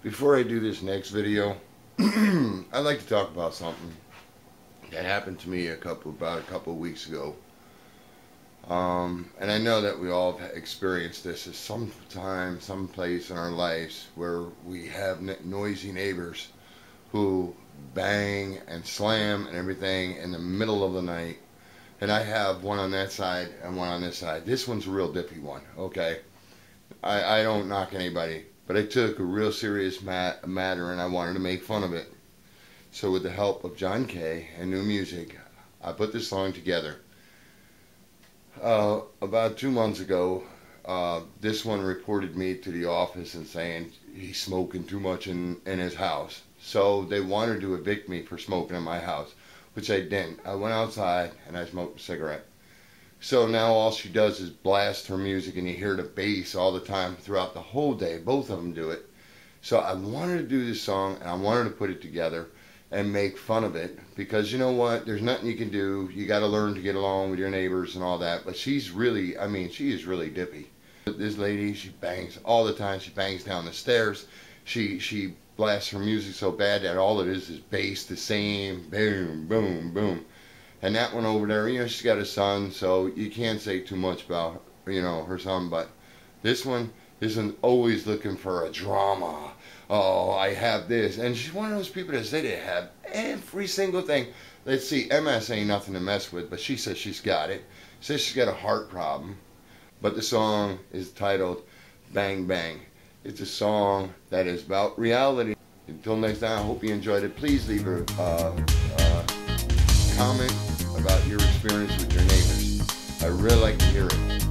Before I do this next video, I'd like to talk about something that happened to me a couple about a couple weeks ago. Um, and I know that we all have experienced this at some time, some place in our lives where we have noisy neighbors who bang and slam and everything in the middle of the night. And I have one on that side and one on this side. This one's a real dippy one, okay? I, I don't knock anybody, but I took a real serious mat, matter and I wanted to make fun of it. So with the help of John Kay and New Music, I put this song together. Uh, about two months ago, uh, this one reported me to the office and saying he's smoking too much in, in his house. So they wanted to evict me for smoking in my house, which I didn't. I went outside and I smoked a cigarette. So now all she does is blast her music and you hear the bass all the time throughout the whole day. Both of them do it. So I wanted to do this song and I wanted to put it together and make fun of it because you know what? There's nothing you can do. You got to learn to get along with your neighbors and all that. But she's really, I mean, she is really dippy. This lady, she bangs all the time. She bangs down the stairs. She she blasts her music so bad that all it is is bass, the same boom, boom, boom. And that one over there, you know, she's got a son, so you can't say too much about, you know, her son. But this one isn't always looking for a drama. Oh, I have this. And she's one of those people that say they have every single thing. Let's see, MS ain't nothing to mess with, but she says she's got it. Says she's got a heart problem. But the song is titled Bang Bang. It's a song that is about reality. Until next time, I hope you enjoyed it. Please leave a uh, uh, comment about your experience with your neighbors. I really like to hear it.